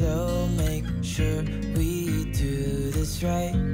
we'll make sure we do this right.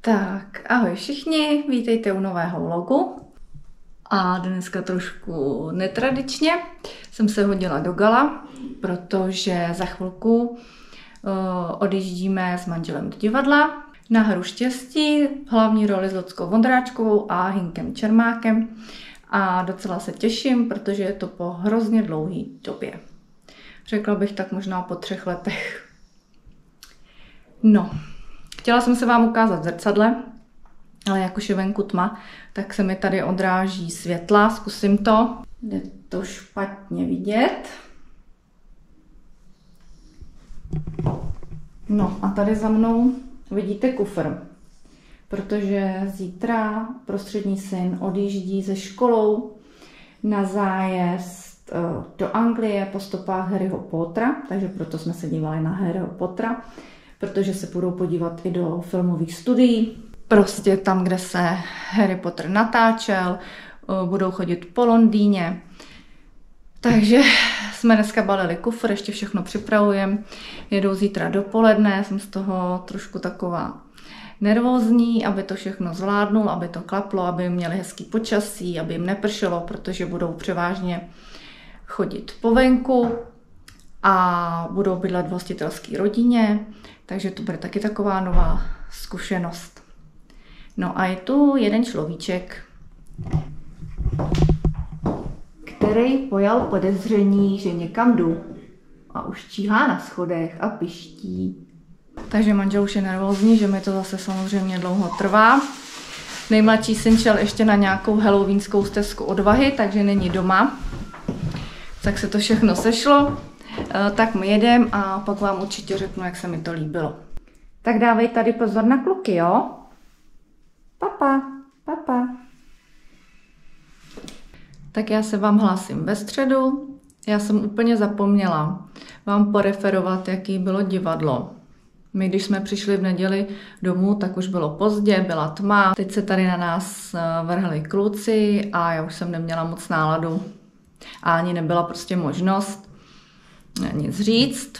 Tak, ahoj všichni, vítejte u nového vlogu. A dneska trošku netradičně jsem se hodila do gala, protože za chvilku uh, odjíždíme s manželem do divadla na hru štěstí, hlavní roli s Luckou Vondráčkovou a Hinkem Čermákem. A docela se těším, protože je to po hrozně dlouhý době. Řekla bych tak možná po třech letech. No, chtěla jsem se vám ukázat zrcadle, ale jak už je venku tma, tak se mi tady odráží světla. Zkusím to. Jde to špatně vidět. No a tady za mnou vidíte kufr, protože zítra prostřední syn odjíždí ze školou na zájezd eh, do Anglie po stopách Harryho Pottera, takže proto jsme se dívali na Harryho Pottera, protože se budou podívat i do filmových studií, prostě tam, kde se Harry Potter natáčel, budou chodit po Londýně. Takže jsme dneska balili kufr, ještě všechno připravujeme. Jedou zítra dopoledne, jsem z toho trošku taková nervózní, aby to všechno zvládnul, aby to klaplo, aby jim měli hezký počasí, aby jim nepršelo, protože budou převážně chodit po venku a budou bydlet v hostitelské rodině, takže to bude taky taková nová zkušenost. No a je tu jeden človíček, který pojal podezření, že někam jdu a už číhá na schodech a piští. Takže manžel už je nervózní, že mi to zase samozřejmě dlouho trvá. Nejmladší syn šel ještě na nějakou halloweenskou stezku odvahy, takže není doma. Tak se to všechno sešlo. E, tak my jedem a pak vám určitě řeknu, jak se mi to líbilo. Tak dávej tady pozor na kluky, jo? Papa, papa. Tak já se vám hlásím ve středu. Já jsem úplně zapomněla vám poreferovat, jaký bylo divadlo. My, když jsme přišli v neděli domů, tak už bylo pozdě, byla tma. Teď se tady na nás eh, vrhli kluci a já už jsem neměla moc náladu. A ani nebyla prostě možnost nic říct.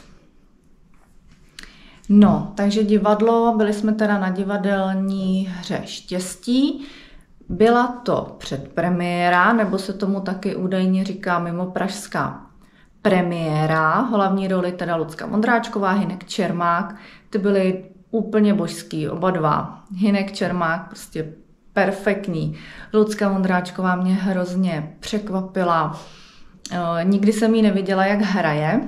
No, takže divadlo, byli jsme teda na divadelní hře Štěstí. Byla to předpremiéra, nebo se tomu taky údajně říká mimo pražská premiéra. Hlavní roli teda Lucka Mondráčková, Hinek Čermák. Ty byly úplně božský, oba dva. Hinek Čermák prostě perfektní. Lucka Mondráčková mě hrozně překvapila. E, nikdy jsem ji neviděla, jak hraje,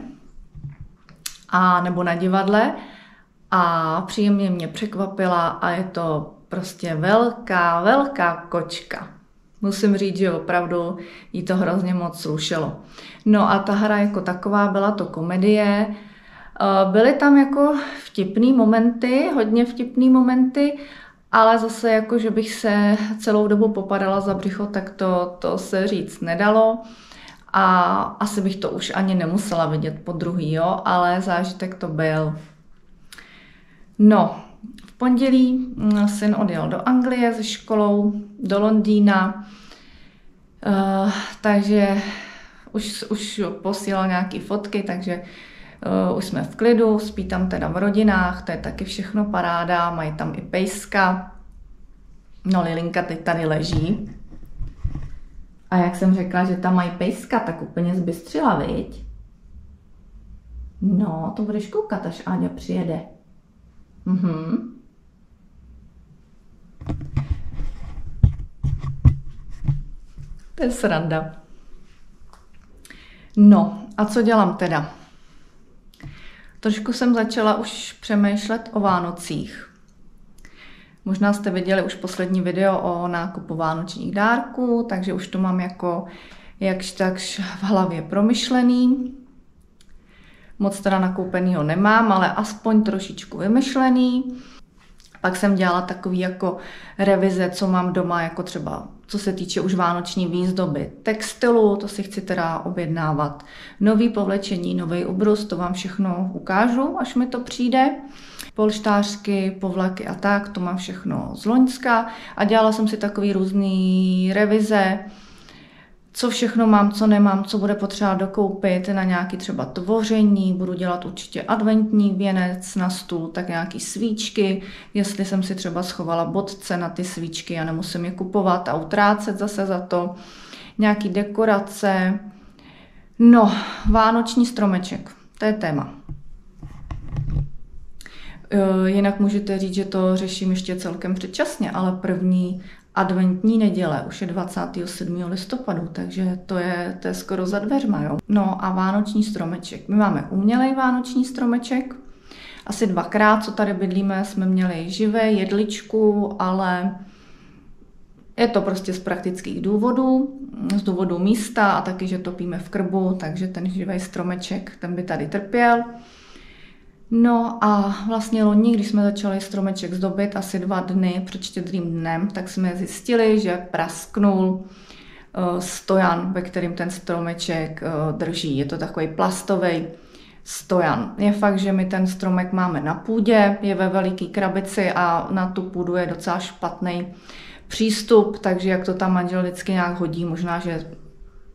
a nebo na divadle a příjemně mě překvapila a je to prostě velká, velká kočka. Musím říct, že opravdu jí to hrozně moc slušelo. No a ta hra jako taková byla to komedie. Eh, byly tam jako vtipný momenty, hodně vtipný momenty, ale zase jako, že bych se celou dobu popadala za břicho, tak to, to se říct nedalo. A asi bych to už ani nemusela vidět po druhý, jo, ale zážitek to byl. No, v pondělí mm, syn odjel do Anglie se školou, do Londýna, uh, takže už, už posílal nějaké fotky, takže uh, už jsme v klidu, spí tam teda v rodinách, to je taky všechno paráda, mají tam i pejska. No Lilinka teď tady leží. A jak jsem řekla, že tam mají pejska, tak úplně zbystřila, viď? No, to budeš koukat, až Áňa přijede. Mhm. To je sranda. No, a co dělám teda? Trošku jsem začala už přemýšlet o Vánocích. Možná jste viděli už poslední video o nákupu vánočních dárků, takže už to mám jako jakž takž v hlavě promyšlený. Moc teda nakoupenýho nemám, ale aspoň trošičku vymyšlený. Pak jsem dělala takový jako revize, co mám doma, jako třeba co se týče už vánoční výzdoby textilu, to si chci teda objednávat. Nový povlečení, nový ubrus, to vám všechno ukážu, až mi to přijde. Polštářky, povlaky a tak, to mám všechno z Loňska a dělala jsem si takový různý revize, co všechno mám, co nemám, co bude potřeba dokoupit na nějaký třeba tvoření, budu dělat určitě adventní věnec na stůl, tak nějaký svíčky, jestli jsem si třeba schovala bodce na ty svíčky a nemusím je kupovat a utrácet zase za to, nějaký dekorace, no, vánoční stromeček, to je téma. Eh, jinak můžete říct, že to řeším ještě celkem předčasně, ale první adventní neděle, už je 27. listopadu, takže to je, to je skoro za dveřma. Jo? No a vánoční stromeček. My máme umělej vánoční stromeček. Asi dvakrát, co tady bydlíme, jsme měli živé jedličku, ale je to prostě z praktických důvodů, z důvodu místa a taky, že topíme v krbu, takže ten živý stromeček, ten by tady trpěl. No a vlastně loni, když jsme začali stromeček zdobit asi dva dny před štědrým dnem, tak jsme zjistili, že prasknul eh, stojan, ve kterým ten stromeček eh, drží. Je to takový plastový stojan. Je fakt, že my ten stromek máme na půdě, je ve veliký krabici a na tu půdu je docela špatný přístup, takže jak to tam manžel vždycky nějak hodí, možná, že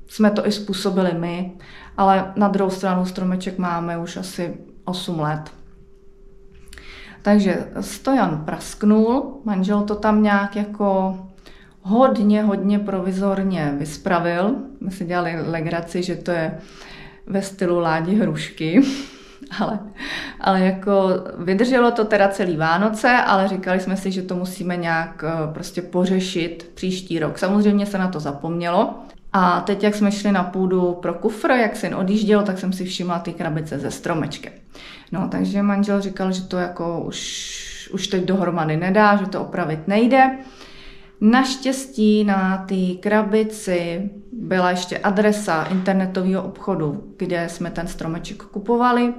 jsme to i způsobili my, ale na druhou stranu stromeček máme už asi 8 let. Takže stojan prasknul, manžel to tam nějak jako hodně, hodně provizorně vyspravil. My si dělali legraci, že to je ve stylu Ládi Hrušky, ale, ale jako vydrželo to teda celý Vánoce, ale říkali jsme si, že to musíme nějak eh, prostě pořešit příští rok. Samozřejmě se na to zapomnělo, a teď, jak jsme šli na půdu pro kufr, jak syn odjížděl, tak jsem si všimla ty krabice ze stromečkem. No, takže manžel říkal, že to jako už, už teď dohromady nedá, že to opravit nejde. Naštěstí na té krabici byla ještě adresa internetového obchodu, kde jsme ten stromeček kupovali.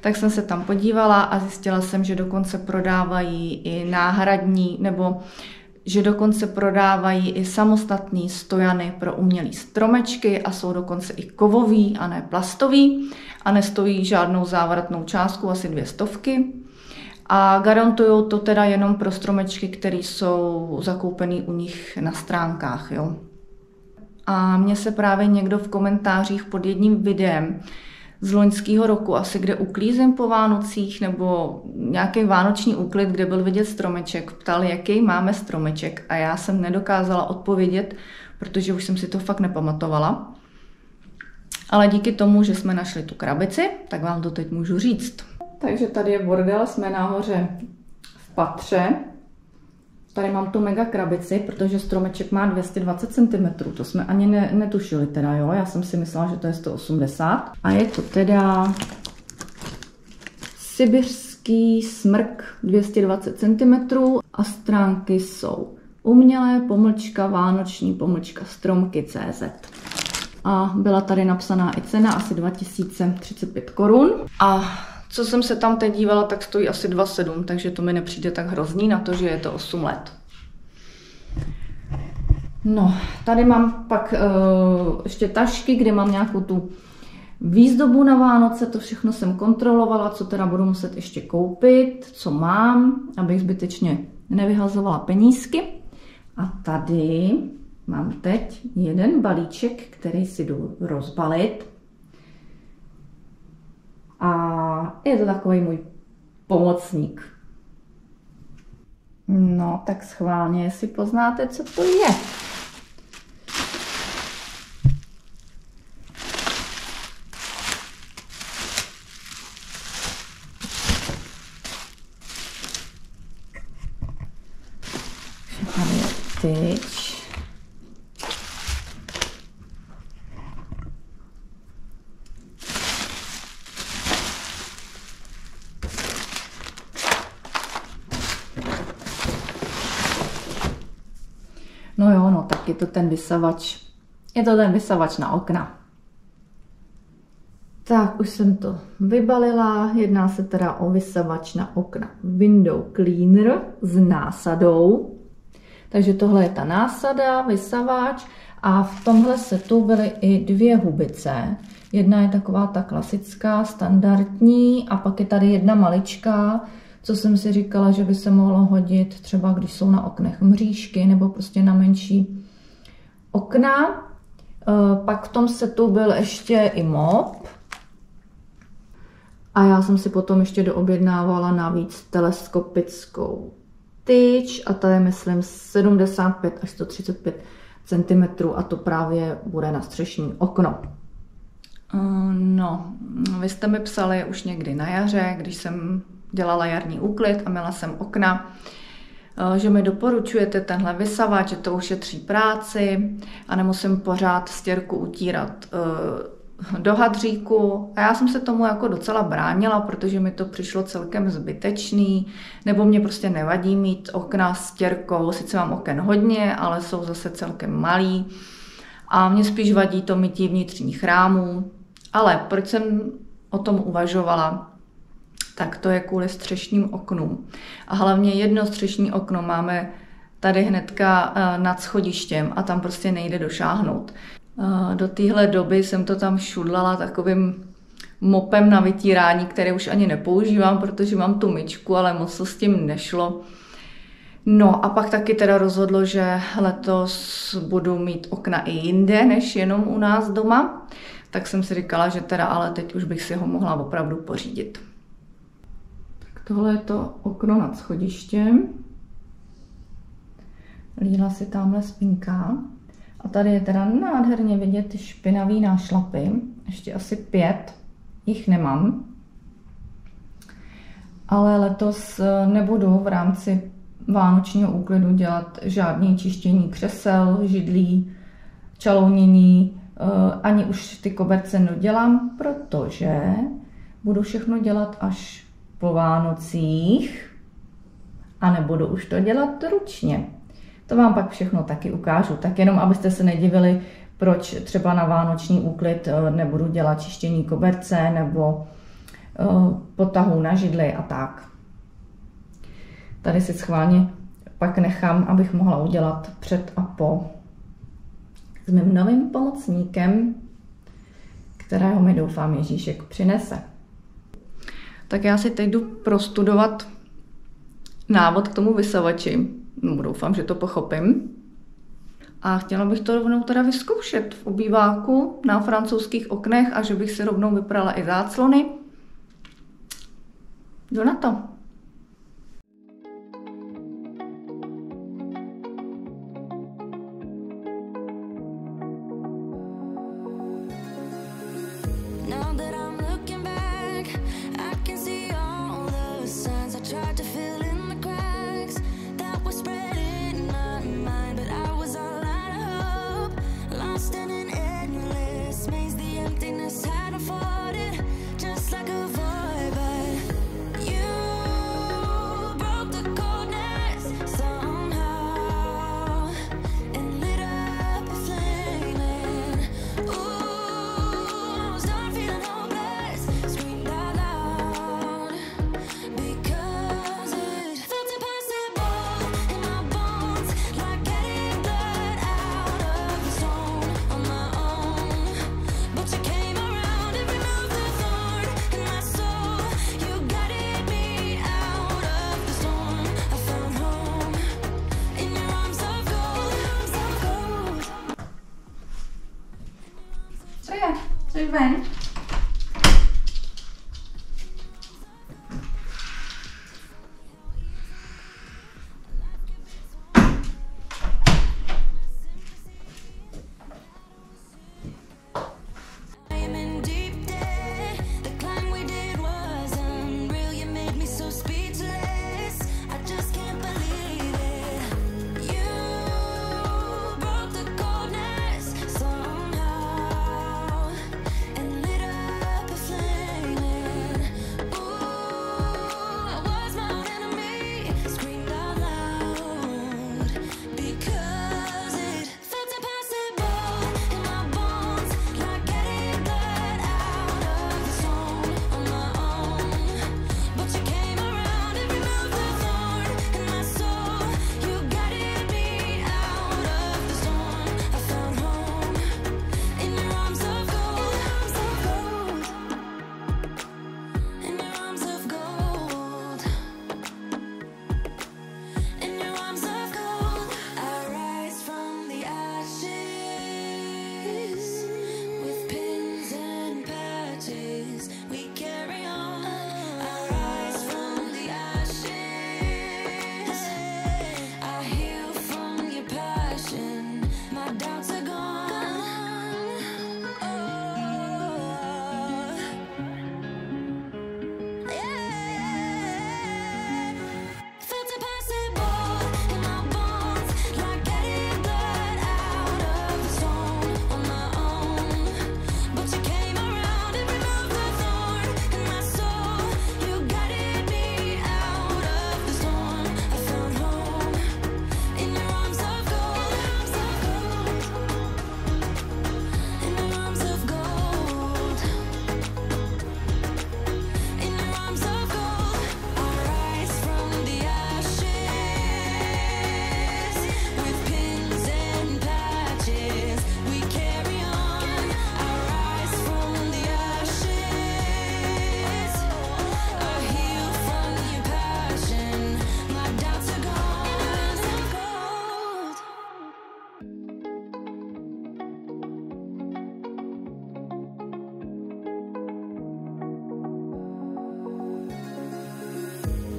Tak jsem se tam podívala a zjistila jsem, že dokonce prodávají i náhradní nebo že dokonce prodávají i samostatný stojany pro umělé stromečky a jsou dokonce i kovový a ne plastový a nestojí žádnou závratnou částku, asi dvě stovky. A garantují to teda jenom pro stromečky, které jsou zakoupený u nich na stránkách. Jo. A mně se právě někdo v komentářích pod jedním videem z loňského roku, asi kde uklízím po Vánocích, nebo nějaký vánoční úklid, kde byl vidět stromeček, ptal, jaký máme stromeček a já jsem nedokázala odpovědět, protože už jsem si to fakt nepamatovala. Ale díky tomu, že jsme našli tu krabici, tak vám to teď můžu říct. Takže tady je bordel, jsme nahoře v patře, Tady mám tu mega krabici, protože stromeček má 220 cm. To jsme ani ne, netušili teda, jo. Já jsem si myslela, že to je 180. A je to teda sibirský smrk 220 cm a stránky jsou umělé, pomlčka, vánoční, pomlčka, stromky CZ. A byla tady napsaná i cena, asi 2035 korun. A co jsem se tam teď dívala, tak stojí asi 2,7, takže to mi nepřijde tak hrozný na to, že je to 8 let. No, tady mám pak uh, ještě tašky, kde mám nějakou tu výzdobu na Vánoce, to všechno jsem kontrolovala, co teda budu muset ještě koupit, co mám, abych zbytečně nevyhazovala penízky. A tady mám teď jeden balíček, který si jdu rozbalit. A je to takový můj pomocník. No, tak schválně, jestli poznáte, co to je. Tady je tyč. tak je to ten vysavač. Je to ten vysavač na okna. Tak, už jsem to vybalila. Jedná se teda o vysavač na okna Window Cleaner s násadou. Takže tohle je ta násada, vysavač a v tomhle setu byly i dvě hubice. Jedna je taková ta klasická, standardní a pak je tady jedna maličká, co jsem si říkala, že by se mohlo hodit třeba, když jsou na oknech mřížky nebo prostě na menší okna. E, pak v tom setu byl ještě i mop. A já jsem si potom ještě doobjednávala navíc teleskopickou tyč a ta je myslím 75 až 135 cm a to právě bude na střešní okno. Eh, no, vy jste mi psali už někdy na jaře, když jsem dělala jarní úklid a měla jsem okna, eh, že mi doporučujete tenhle vysavač, že to ušetří práci a nemusím pořád stěrku utírat eh, do hadříku. A já jsem se tomu jako docela bránila, protože mi to přišlo celkem zbytečný, nebo mě prostě nevadí mít okna s těrkou, sice mám oken hodně, ale jsou zase celkem malý. A mě spíš vadí to mytí vnitřních chrámů, ale proč jsem o tom uvažovala, tak to je kvůli střešním oknům. A hlavně jedno střešní okno máme tady hnedka eh, nad schodištěm a tam prostě nejde došáhnout. Do téhle doby jsem to tam šudlala takovým mopem na vytírání, který už ani nepoužívám, protože mám tu myčku, ale moc to s tím nešlo. No a pak taky teda rozhodlo, že letos budu mít okna i jinde, než jenom u nás doma. Tak jsem si říkala, že teda ale teď už bych si ho mohla opravdu pořídit. Tohle je to okno nad schodištěm. Líla si tamhle spínka. A tady je teda nádherně vidět ty špinavý nášlapy. Ještě asi pět jich nemám. Ale letos eh, nebudu v rámci vánočního úklidu dělat žádné čištění křesel, židlí, čalounění, eh, ani už ty koberce nedělám, protože budu všechno dělat až po Vánocích a nebudu už to dělat ručně. To vám pak všechno taky ukážu. Tak jenom, abyste se nedivili, proč třeba na vánoční úklid eh, nebudu dělat čištění koberce nebo eh, potahů na židli a tak. Tady si schválně pak nechám, abych mohla udělat před a po s mým novým pomocníkem, kterého mi doufám Ježíšek přinese. Tak já si teď jdu prostudovat návod k tomu vysavači, No, doufám, že to pochopím. A chtěla bych to rovnou teda vyzkoušet v obýváku na francouzských oknech a že bych si rovnou vyprala i záclony. Jdu na to.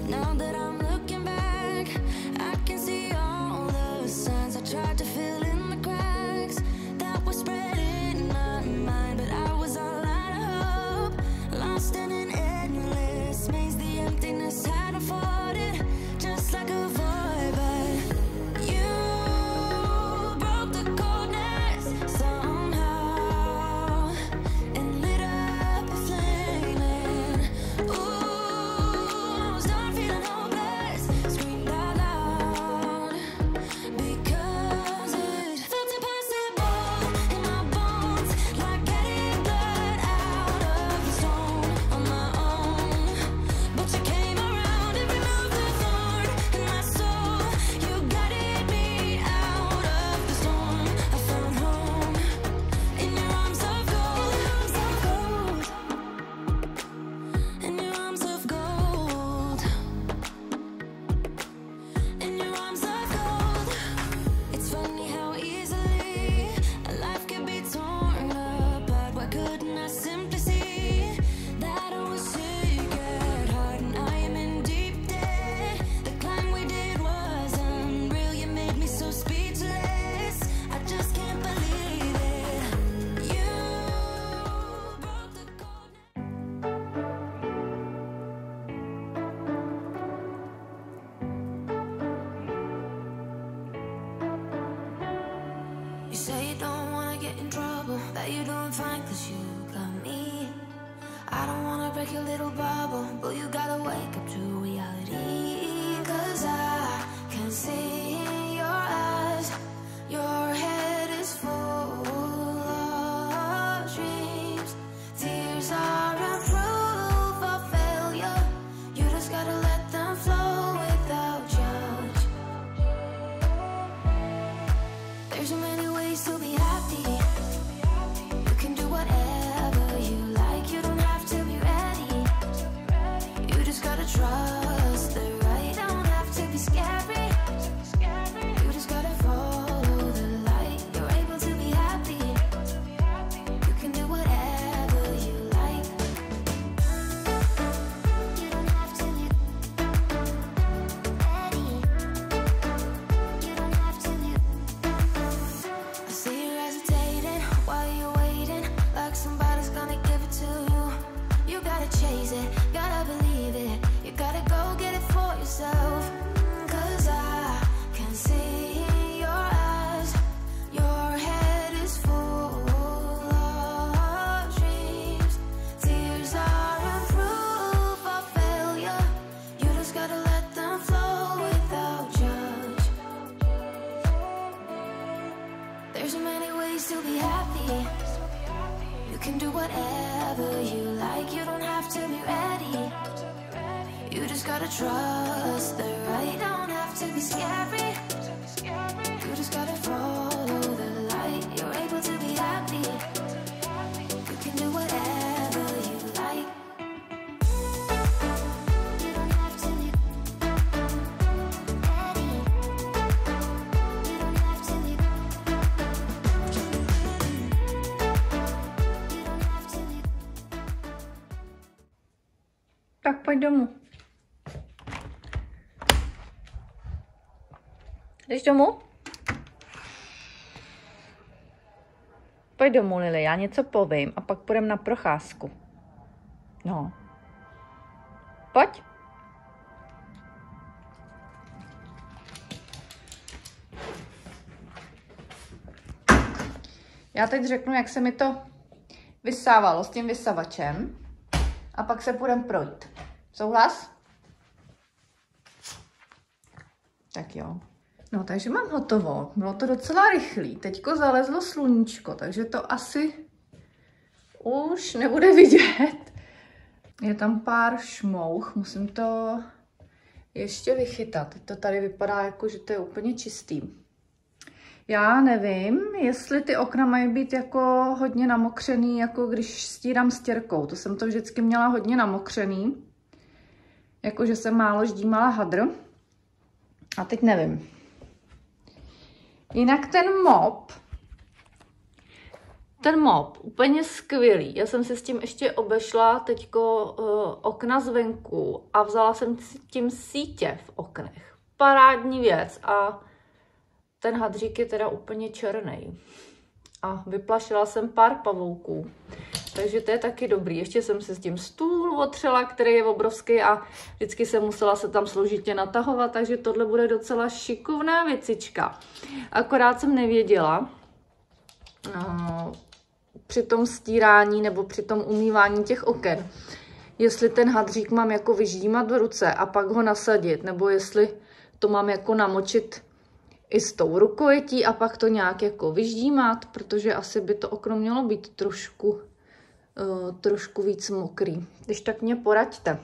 Now that I'm looking back, I can see all the signs. I tried to fill it. Tak pojď domů. Jdeš domů? Pojď domů, Lili, já něco povím a pak půjdeme na procházku. No. Pojď. Já teď řeknu, jak se mi to vysávalo s tím vysavačem a pak se půjdeme projít. Souhlas? Tak jo. No, takže mám hotovo. Bylo to docela rychlý. Teďko zalezlo sluníčko, takže to asi už nebude vidět. Je tam pár šmouch, musím to ještě vychytat. Teď to tady vypadá jako, že to je úplně čistý. Já nevím, jestli ty okna mají být jako hodně namokřený, jako když stírám stěrkou. To jsem to vždycky měla hodně namokřený. Jakože jsem málo ždímala hadr. A teď nevím. Jinak ten mop, ten mop, úplně skvělý. Já jsem si s tím ještě obešla teďko uh, okna zvenku a vzala jsem s tím sítě v oknech. Parádní věc a ten hadřík je teda úplně černý. A vyplašila jsem pár pavouků. Takže to je taky dobrý. Ještě jsem si s tím stůl otřela, který je obrovský a vždycky jsem musela se tam složitě natahovat, takže tohle bude docela šikovná věcička. Akorát jsem nevěděla, no, při tom stírání nebo při tom umývání těch oken, jestli ten hadřík mám jako vyždímat v ruce a pak ho nasadit, nebo jestli to mám jako namočit i s tou rukojetí a pak to nějak jako vyždímat, protože asi by to okno mělo být trošku, uh, trošku víc mokrý. Když tak mě poraďte.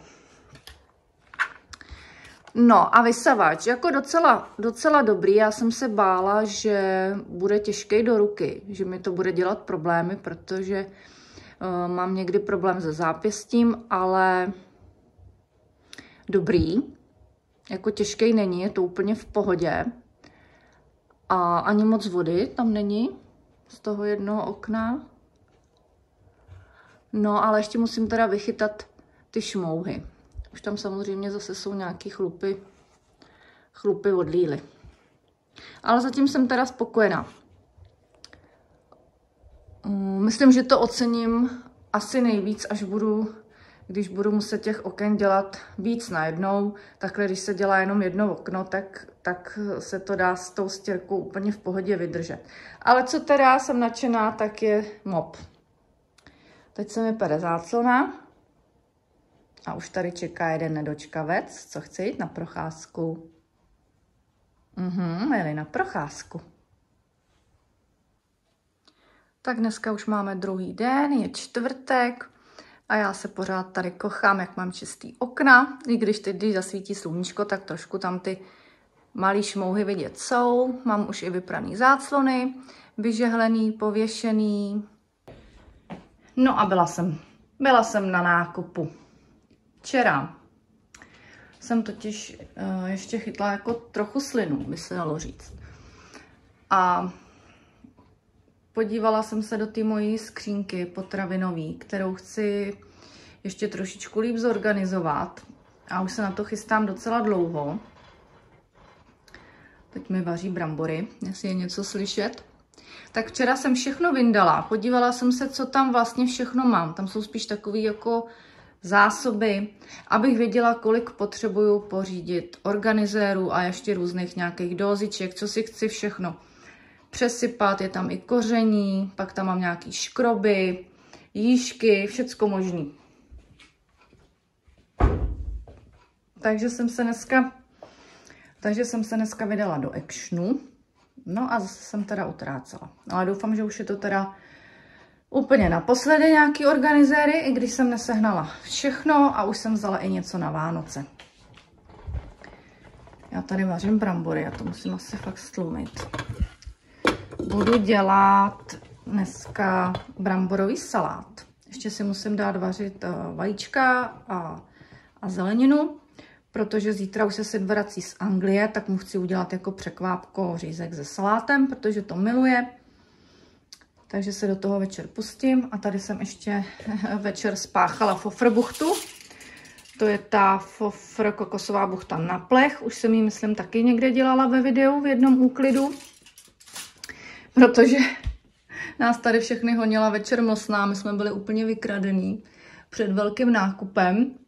No a vysavač, jako docela, docela dobrý. Já jsem se bála, že bude těžký do ruky, že mi to bude dělat problémy, protože uh, mám někdy problém se zápěstím, ale dobrý. Jako těžký není, je to úplně v pohodě. A ani moc vody tam není z toho jednoho okna. No, ale ještě musím teda vychytat ty šmouhy. Už tam samozřejmě zase jsou nějaký chlupy, chlupy od líly. Ale zatím jsem teda spokojená. Mm, Myslím, že to ocením asi nejvíc, až budu když budu muset těch oken dělat víc najednou, takhle když se dělá jenom jedno okno, tak, tak se to dá s tou stěrkou úplně v pohodě vydržet. Ale co teda jsem nadšená, tak je mop. Teď se mi pere záclona a už tady čeká jeden nedočkavec, co chce jít na procházku. Mhm, jeli na procházku. Tak dneska už máme druhý den, je čtvrtek a já se pořád tady kochám, jak mám čistý okna. I když teď, když zasvítí sluníčko, tak trošku tam ty malý šmouhy vidět jsou. Mám už i vypraný záclony, vyžehlený, pověšený. No a byla jsem, byla jsem na nákupu. Včera jsem totiž uh, ještě chytla jako trochu slinu, by se dalo říct. A podívala jsem se do té mojí skřínky potravinový, kterou chci ještě trošičku líp zorganizovat. A už se na to chystám docela dlouho. Teď mi vaří brambory, jestli je něco slyšet. Tak včera jsem všechno vyndala, podívala jsem se, co tam vlastně všechno mám. Tam jsou spíš takový jako zásoby, abych věděla, kolik potřebuju pořídit organizérů a ještě různých nějakých doziček, co si chci všechno přesypat, je tam i koření, pak tam mám nějaký škroby, jížky, všecko možný. Takže jsem se dneska, takže jsem se dneska vydala do actionu. No a zase jsem teda utrácela. Ale doufám, že už je to teda úplně naposledy nějaký organizéry, i když jsem nesehnala všechno a už jsem vzala i něco na Vánoce. Já tady vařím brambory, já to musím asi fakt stlumit. Budu dělat dneska bramborový salát. Ještě si musím dát vařit eh, vajíčka a, a zeleninu, protože zítra už se syn vrací z Anglie, tak mu chci udělat jako překvápko řízek se salátem, protože to miluje. Takže se do toho večer pustím. A tady jsem ještě večer spáchala fofrbuchtu. To je ta fofr kokosová buchta na plech. Už jsem ji, myslím, taky někde dělala ve videu v jednom úklidu. Protože nás tady všechny honila večer mlsná. My jsme byli úplně vykradení před velkým nákupem.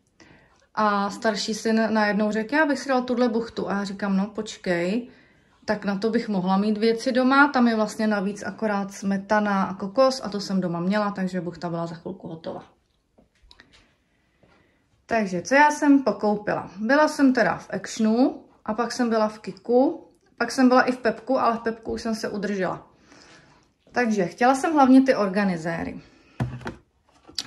A starší syn najednou řekl, já bych si dal tuhle buchtu. A já říkám, no počkej, tak na to bych mohla mít věci doma. Tam je vlastně navíc akorát smetana a kokos a to jsem doma měla, takže buchta byla za chvilku hotová. Takže, co já jsem pokoupila? Byla jsem teda v Actionu a pak jsem byla v Kiku, pak jsem byla i v Pepku, ale v Pepku už jsem se udržela. Takže chtěla jsem hlavně ty organizéry.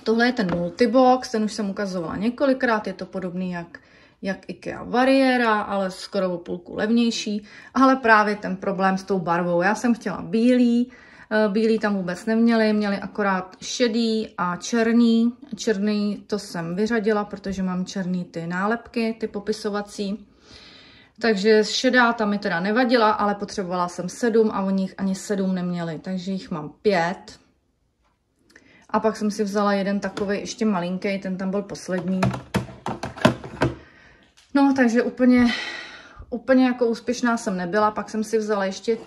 Tohle je ten multibox, ten už jsem ukazovala několikrát, je to podobný jak jak IKEA Variera, ale skoro o půlku levnější. Ale právě ten problém s tou barvou. Já jsem chtěla bílý, eh, bílý tam vůbec neměli, měli akorát šedý a černý. Černý to jsem vyřadila, protože mám černý ty nálepky, ty popisovací. Takže šedá tam mi teda nevadila, ale potřebovala jsem sedm a o nich ani sedm neměli, takže jich mám pět. A pak jsem si vzala jeden takový ještě malinký, ten tam byl poslední. No, takže úplně, úplně jako úspěšná jsem nebyla. Pak jsem si vzala ještě,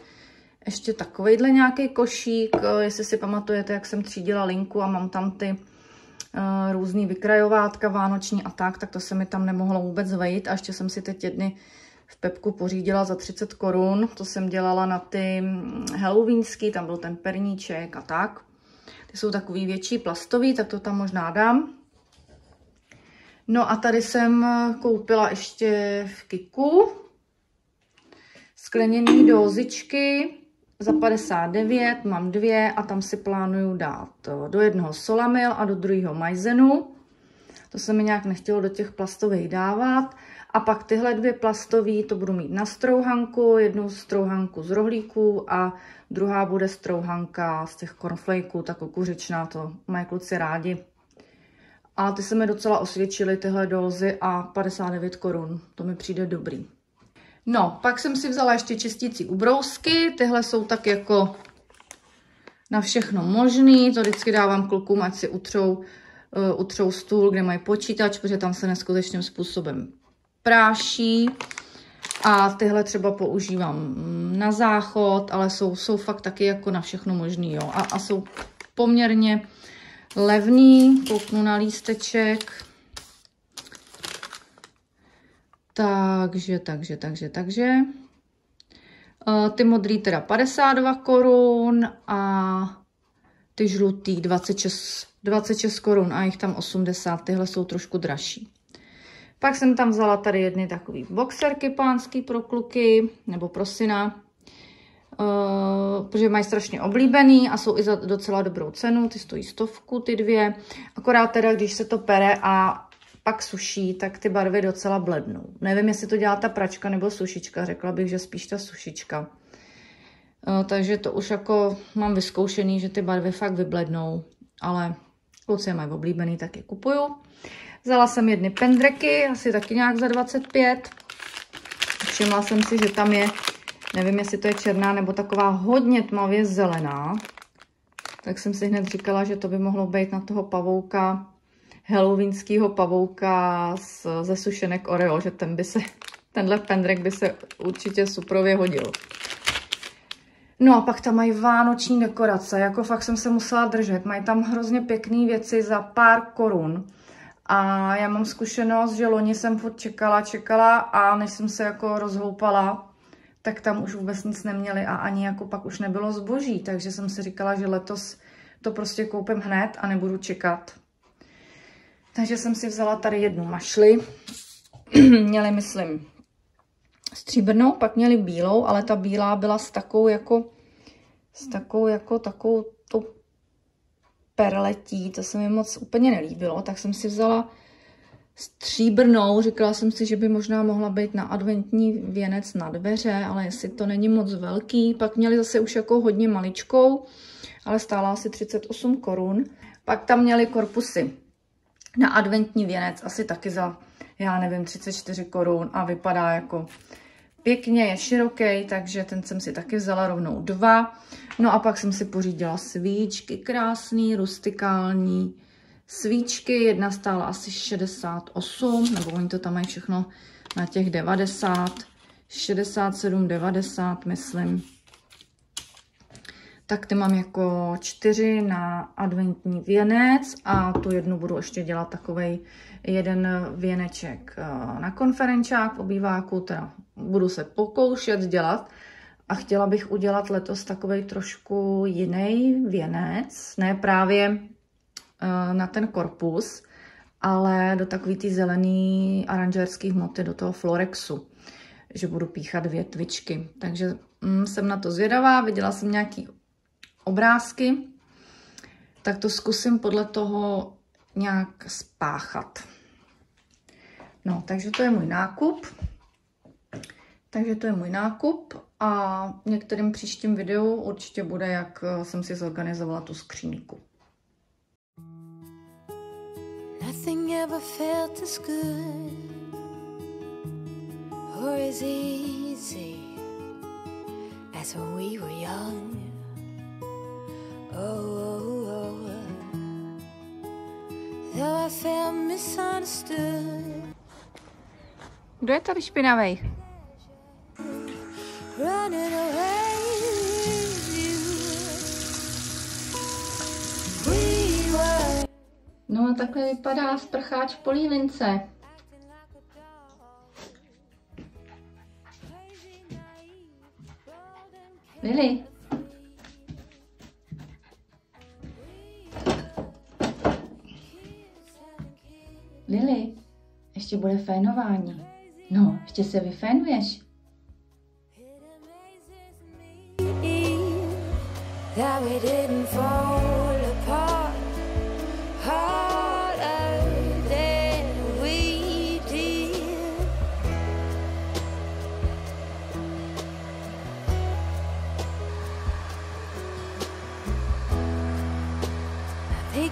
ještě takovejhle nějaký košík. Jestli si pamatujete, jak jsem třídila linku a mám tam ty uh, různý vykrajovátka vánoční a tak, tak to se mi tam nemohlo vůbec vejít. A ještě jsem si teď jedny v Pepku pořídila za 30 korun. To jsem dělala na ty mm, halloweenský, tam byl ten perníček a tak. Ty jsou takový větší plastový, tak to tam možná dám. No a tady jsem koupila ještě v Kiku skleněné dozičky za 59, mám dvě a tam si plánuju dát do jednoho solamil a do druhého majzenu. To se mi nějak nechtělo do těch plastových dávat. A pak tyhle dvě plastové to budu mít na strouhanku, jednu strouhanku z rohlíků a druhá bude strouhanka z těch cornflakeů, ta kukuřičná, to mají kluci rádi. A ty se mi docela osvědčily tyhle dozy a 59 korun. To mi přijde dobrý. No, pak jsem si vzala ještě čistící ubrousky. Tyhle jsou tak jako na všechno možný. To vždycky dávám klukům, ať si utřou, uh, utřou stůl, kde mají počítač, protože tam se neskutečným způsobem práší a tyhle třeba používám na záchod, ale jsou, jsou fakt taky jako na všechno možný, jo. A, a jsou poměrně levný, kouknu na lísteček. Takže, takže, takže, takže. Eh, ty modrý teda 52 korun a ty žlutý 26, 26 korun a jich tam 80. Tyhle jsou trošku dražší. Pak jsem tam vzala tady jedny takový boxerky pánský pro kluky, nebo pro syna, uh, protože mají strašně oblíbený a jsou i za docela dobrou cenu, ty stojí stovku, ty dvě. Akorát teda, když se to pere a pak suší, tak ty barvy docela blednou. Nevím, jestli to dělá ta pračka nebo sušička, řekla bych, že spíš ta sušička. Uh, takže to už jako mám vyzkoušený, že ty barvy fakt vyblednou, ale kluci je mají oblíbený, tak je kupuju. Vzala jsem jedny pendreky, asi taky nějak za 25. Všimla jsem si, že tam je, nevím, jestli to je černá nebo taková hodně tmavě zelená. Tak jsem si hned říkala, že to by mohlo být na toho pavouka, halloweenského pavouka z, ze sušenek Oreo, že ten by se, tenhle pendrek by se určitě suprově hodil. No a pak tam mají vánoční dekorace, jako fakt jsem se musela držet. Mají tam hrozně pěkné věci za pár korun. A já mám zkušenost, že loni jsem furt čekala, čekala a než jsem se jako rozhoupala, tak tam už vůbec nic neměli a ani jako pak už nebylo zboží. Takže jsem si říkala, že letos to prostě koupím hned a nebudu čekat. Takže jsem si vzala tady jednu mašli. měli, myslím, stříbrnou, pak měli bílou, ale ta bílá byla s takovou jako, s takovou jako takovou perletí, to se mi moc úplně nelíbilo, tak jsem si vzala stříbrnou, říkala jsem si, že by možná mohla být na adventní věnec na dveře, ale jestli to není moc velký, pak měli zase už jako hodně maličkou, ale stála asi 38 korun. Pak tam měli korpusy na adventní věnec, asi taky za, já nevím, 34 korun a vypadá jako pěkně, je široký, takže ten jsem si taky vzala rovnou dva. No a pak jsem si pořídila svíčky, krásný, rustikální svíčky. Jedna stála asi 68, nebo oni to tam mají všechno na těch 90, 67, 90, myslím. Tak ty mám jako čtyři na adventní věnec a tu jednu budu ještě dělat takovej jeden věneček eh, na konferenčák v obýváku, teda budu se pokoušet dělat a chtěla bych udělat letos takový trošku jiný věnec, ne právě eh, na ten korpus, ale do takový ty zelený aranžérský hmoty, do toho florexu, že budu píchat větvičky. Takže mm, jsem na to zvědavá, viděla jsem nějaký obrázky, tak to zkusím podle toho nějak spáchat. No, takže to je můj nákup. Takže to je můj nákup a v některém příštím videu určitě bude, jak eh, jsem si zorganizovala tu skřínku. Nothing ever felt as good or as easy as when we were young. Oh, oh, oh. Though I felt misunderstood. Kdo je tady špinavý? No a takhle vypadá sprcháč v polívince. Lili. Lili, ještě bude fénování. No, ještě se vyfénuješ.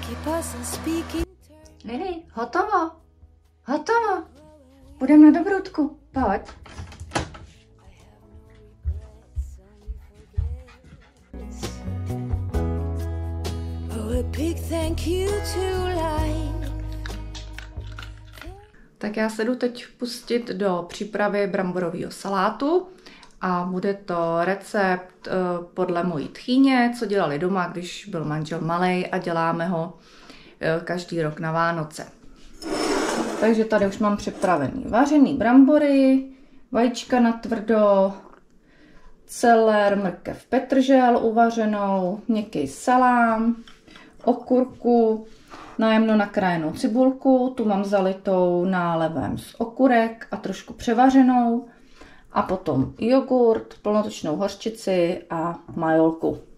keep us speaking. Lili, hotovo. Hotovo. Budeme na dobrodku. Pojď. Tak já se jdu teď pustit do přípravy bramborového salátu a bude to recept eh, podle mojí tchýně, co dělali doma, když byl manžel malý a děláme ho Eh, každý rok na Vánoce. Takže tady už mám připravený vařený brambory, vajíčka na tvrdo, celer, mrkev petržel uvařenou, měkký salám, okurku, nájemno nakrájenou cibulku, tu mám zalitou nálevem z okurek a trošku převařenou a potom jogurt, plnotočnou hořčici a majolku.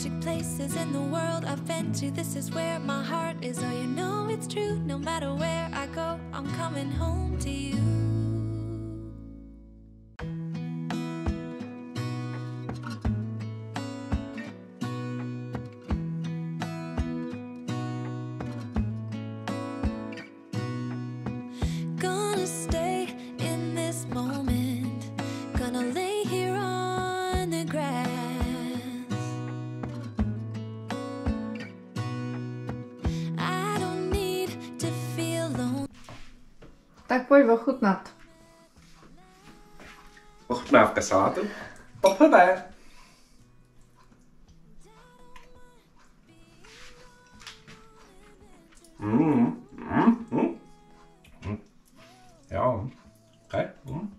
magic places in the world I've been to. This is where my heart is. Oh, you know it's true. No matter where I go, I'm coming home to you. Tak pojď ochutnat. Ochutnávka salátu. Poprvé. Mm, mm, mm. mm. Jo. Okay. Mm.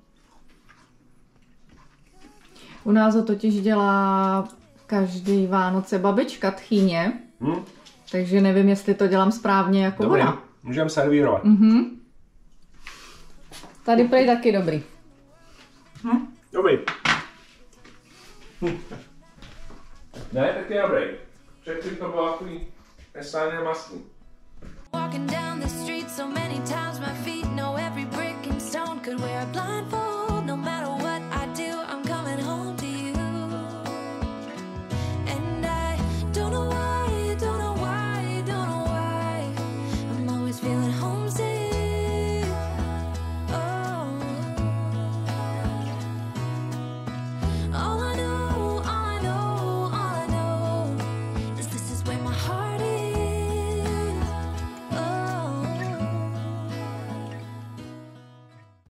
U nás ho totiž dělá každý Vánoce babička tchýně. Mm. Takže nevím, jestli to dělám správně jako Dobrý. ona. Můžeme servírovat. Mm-hmm. Tady prej taky dobrý. Dobrý. Hm. Ne, taky dobrý. Předtím to bylo takový nesláně masný. Walking down the street so many times my feet know every brick and stone could wear a blindfold